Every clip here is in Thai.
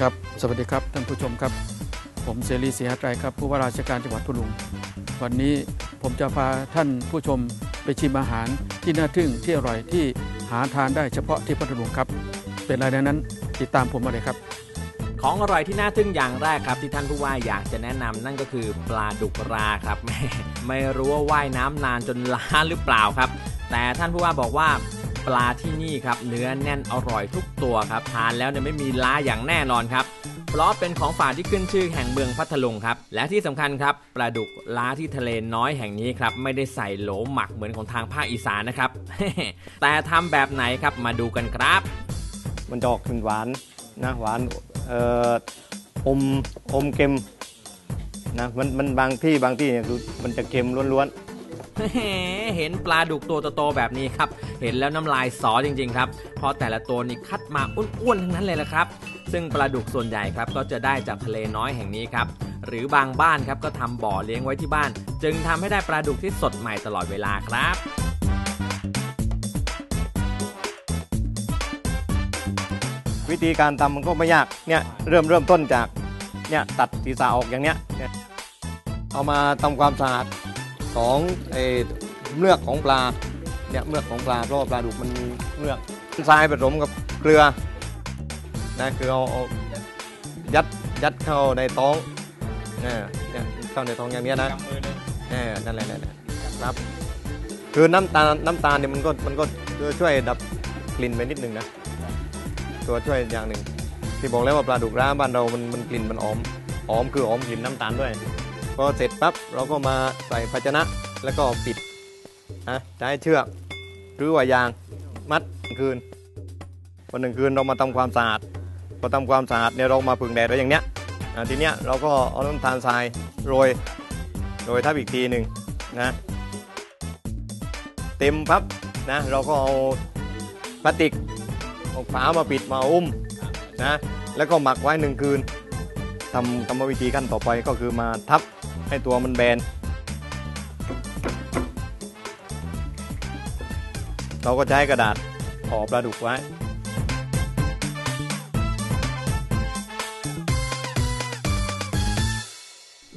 ครับ สวัสดีครับท่านผู้ชมครับ ผมเสรีเสียไตรครับ ผู้ว่าราชการจังหวัดพัทลุง วันนี้ผมจะพาท่านผู้ชมไปชิมอาหารที่น่าทึ่งที่อร่อยที่หาทานได้เฉพาะที่พัทลุงครับ เป็นอะไรนั้น ติดตามผมมาเลยครับ ของอร่อยที่น่าทึ่งอย่างแรกครับ ที่ท่านผู้ว่าอยากจะแนะนำนั่นก็คือปลาดุกราครับแม่ไม่รู้ว่าว่ายน้ำนานจนล้าหรือเปล่าครับ แต่ท่านผู้ว่าบอกว่า ปลาที่นี่ครับเนื้อแน่นอร่อยทุกตัวครับทานแล้วเนี่ยไม่มีล้าอย่างแน่นอนครับเพราะเป็นของฝากที่ขึ้นชื่อแห่งเมืองพัทลุงครับและที่สำคัญครับปลาดุกล้าที่ทะเลน้อยแห่งนี้ครับไม่ได้ใส่โหลหมักเหมือนของทางภาคอีสานนะครับแต่ทำแบบไหนครับมาดูกันครับ มันจอกถึงหวานนะหวานเอ่ออมอมเค็มนะมันมันบางที่บางที่เนี่ยคือมันจะเค็มล้วน เห็นปลาดุกตัวโตๆแบบนี้ครับ เห็นแล้วน้ำลายสอจริงๆครับ เพราะแต่ละตัวนี่คัดมาอ้วนๆทั้งนั้นเลยละครับ ซึ่งปลาดุกส่วนใหญ่ครับก็จะได้จากทะเลน้อยแห่งนี้ครับ หรือบางบ้านครับก็ทำบ่อเลี้ยงไว้ที่บ้าน จึงทำให้ได้ปลาดุกที่สดใหม่ตลอดเวลาครับวิธีการทำมันก็ไม่ยากเนี่ยเริ่มเริ่มต้นจากเนี่ยตัดศีรษะออกอย่างเนี้ยเนี่ยเอามาทำความสะอาด ของไอเมือกของปลาเนี่ยเมือกของปลาเพราะว่าปลาดุกมันมีเมือกทรายผสมกับเกลือนะคือเอาเอายัดยัดเข้าในท้องเนี่ยเข้าในท้องอย่างนี้นะเออนั่นแหละนั่นแหละครับคือน้ำตาลน้ำตาลเนี่ยมันก็มันก็ช่วยดับกลิ่นไปนิดนึงนะตัวช่วยอย่างหนึ่งที่บอกแล้วว่าปลาดุกร้าบ้านเรามันมันกลิ่นมันหอมหอมคือหอมกลิ่นน้ำตาลด้วย พอเสร็จปั๊บเราก็มาใส่ภาชนะแล้วก็ปิดนะใช้เชือกหรือว่ายางมัดคืนวันหนึ่งคืนเรามาทำความสะอาดพอทำความสะอาดเนี่ยเรามาผึ่งแดดไว้วอย่างเนี้ยอ่าทีเนี้ยเราก็เอาน้ำตาลทรายโรยโดยทับอีกทีหนึ่งนะเต็มพับนะเราก็เอาพลาสติกเอาฝามาปิดมาอุ้มนะแล้วก็หมักไว้หนึ่งคืนทำกรรมวิธีขั้นต่อไปก็คือมาทับ ให้ตัวมันแบน เราก็ใช้กระดาษห่อปลาดุกไว้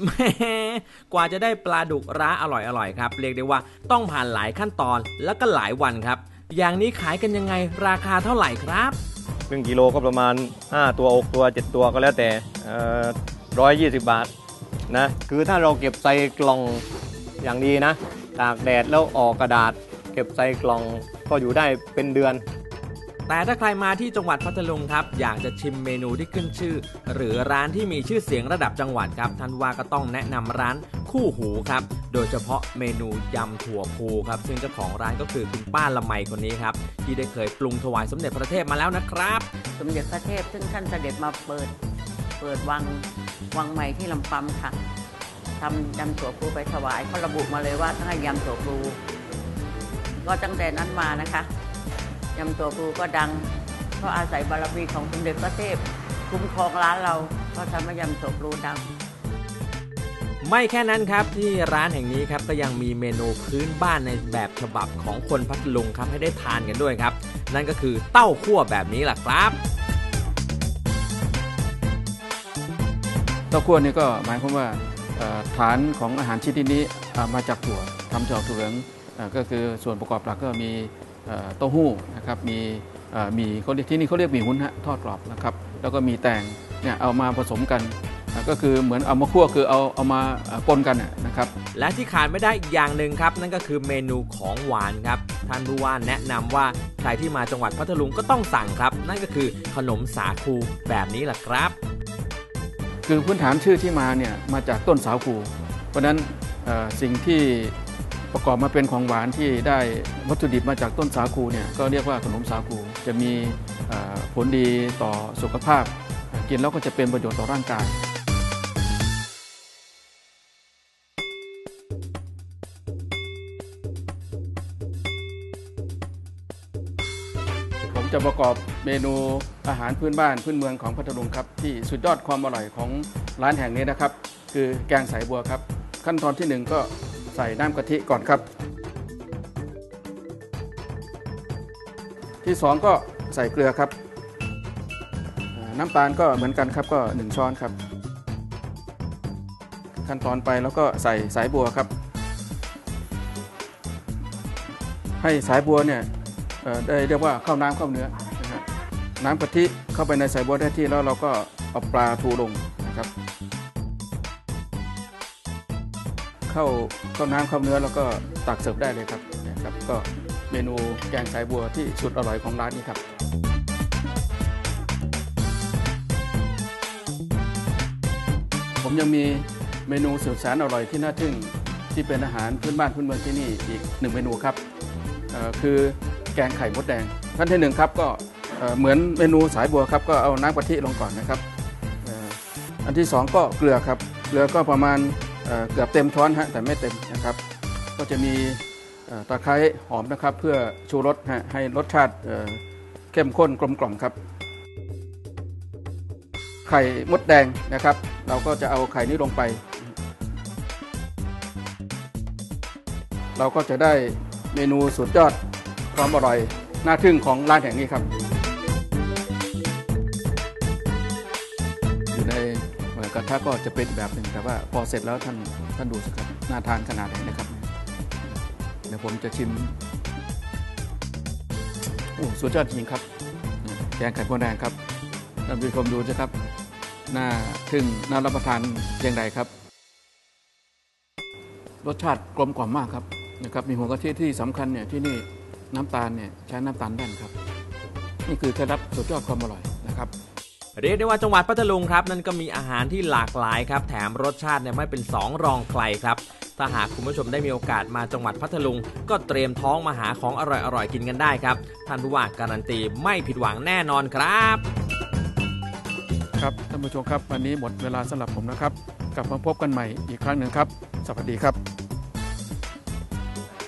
แหมกว่าจะได้ปลาดุกร้าอร่อยๆครับ เรียกได้ว่าต้องผ่านหลายขั้นตอนแล้วก็หลายวันครับ อย่างนี้ขายกันยังไงราคาเท่าไหร่ครับ ครึ่งกิโลก็ประมาณ 5 ตัว 6 ตัว 7 ตัวก็แล้วแต่ร้อยยี่สิบบาท นะคือถ้าเราเก็บใส่กล่องอย่างดีนะ ตากแดดแล้วออกกระดาษ เก็บใส่กล่องก็อยู่ได้เป็นเดือน แต่ถ้าใครมาที่จังหวัดพัทลุงครับ อยากจะชิมเมนูที่ขึ้นชื่อ หรือร้านที่มีชื่อเสียงระดับจังหวัดครับท่านว่าก็ต้องแนะนำร้านคู่หูครับ โดยเฉพาะเมนูยำถั่วพูครับ ซึ่งเจ้าของร้านก็คือคุณป้าละไมคนนี้ครับที่ได้เคยปรุงถวายสมเด็จพระเทพมาแล้วนะครับ สมเด็จพระเทพซึ่งท่านเสด็จมาเปิด เปิดวังวังใหม่ที่ลำปำค่ะทำยำถั่วพลูไปถวายเขาระบุมาเลยว่าต้องให้ยำถั่วพลูก็ตั้งแต่นั้นมานะคะยำถั่วพลูก็ดังเพราะอาศัยบารมีของสมเด็จพระเทพคุ้มครองร้านเราก็ทำให้ยำถั่วพลูดังไม่แค่นั้นครับที่ร้านแห่งนี้ครับก็ยังมีเมนูพื้นบ้านในแบบฉบับของคนพัทลุงครับให้ได้ทานกันด้วยครับ นั่นก็คือเต้าคั่วแบบนี้แหละครับ เต้าคั่วนี่ก็หมายความว่าฐานของอาหารชนิดนี้มาจากถั่วทำจากถั่วเหลืองก็คือส่วนประกอบหลักก็มีเต้าหู้นะครับมีมีเขาเรียกที่นี่เขาเรียกหมี่หุ้นฮะทอดกรอบนะครับ แล้วก็มีแตงเนี่ยเอามาผสมกันก็คือเหมือนเอามาคั่วคือเอาเอามาปนกันนะครับ และที่ขาดไม่ได้อีกอย่างหนึ่งครับ นั่นก็คือเมนูของหวานครับท่านผู้ว่าแนะนำว่าใครที่มาจังหวัดพัทลุงก็ต้องสั่งครับ นั่นก็คือขนมสาคูแบบนี้แหละครับ คือพื้นฐานชื่อที่มาเนี่ยมาจากต้นสาคูเพราะนั้นสิ่งที่ประกอบมาเป็นของหวานที่ได้วัตถุดิบมาจากต้นสาคูเนี่ยก็เรียกว่าขนมสาคูจะมีผลดีต่อสุขภาพ กินแล้วก็จะเป็นประโยชน์ต่อร่างกาย ผมจะประกอบ เมนูอาหารพื้นบ้านพื้นเมืองของพัทลุงครับที่สุดยอดความอร่อยของร้านแห่งนี้นะครับ คือแกงใส่บัวครับ ขั้นตอนที่หนึ่งก็ใส่น้ำกะทิก่อนครับ ที่สองก็ใส่เกลือครับ น้ำตาลก็เหมือนกันครับก็ 1 ช้อนครับ ขั้นตอนไปแล้วก็ใส่สายบัวครับ ให้สายบัวเนี่ยได้เรียกว่าเข้าน้ำเข้าเนื้อ น้ำกะทิเข้าไปในสายบัวได้ที่แล้วเราก็เอาปลาทูลงนะครับ เข้าเข้าน้ำเข้าเนื้อแล้วก็ตักเสิร์ฟได้เลยครับนะครับ ก็เมนูแกงสายบัวที่สุดอร่อยของร้านนี้ครับผมยังมีเมนูสืบสารอร่อยที่น่าทึ่งที่เป็นอาหารพื้นบ้านพื้นเมืองที่นี่อีกหนึ่งเมนูครับคือแกงไข่มดแดงขั้นที่หนึ่งครับก็ เหมือนเมนูสายบัวครับก็เอาน้ำกะทิลงก่อนนะครับอันที่สองก็เกลือครับเกลือก็ประมาณเเกือบเต็มช้อนฮะแต่ไม่เต็มนะครับ ก็จะมีตะไคร้หอมนะครับ เพื่อชูรสฮะให้รสชาติเเข้มข้นกลมกล่อมครับ ไข่มดแดงนะครับ เราก็จะเอาไข่นี้ลงไป เราก็จะได้เมนูสุดยอดความอร่อยน่าทึ่งของร้านแห่งนี้ครับ อยู่ในเอ่อกระทะก็จะเป็นแบบหนึ่งแต่ว่าพอเสร็จแล้วท่านท่านดูสิครับน่าทานขนาดไหนนะครับเดี๋ยวผมจะชิมโอ้สุดยอดจริงครับแกงไข่มดแดงครับท่านผู้ชมดูสิครับน่าทึ่งน่ารับประทานเพียงใดครับ รสชาติกลมกล่อมมากครับนะครับ มีหัวกะทิที่สำคัญเนี่ยที่นี่น้ำตาลเนี่ยใช้น้ำตาลแน่นครับ นี่คือเคล็ดลับสุดยอดความอร่อยนะครับ เรียกได้ว่าจังหวัดพัทลุงครับนั่นก็มีอาหารที่หลากหลายครับ แถมรสชาติเนี่ยไม่เป็นสองรองใครครับ ถ้าหากคุณผู้ชมได้มีโอกาสมาจังหวัดพัทลุง ก็เตรียมท้องมาหาของอร่อยๆกินกันได้ครับ ท่านผู้ว่าการันตีไม่ผิดหวังแน่นอนครับ ครับท่านผู้ชมครับ วันนี้หมดเวลาสำหรับผมนะครับ กลับมาพบกันใหม่อีกครั้งหนึ่งครับ สวัสดีครับ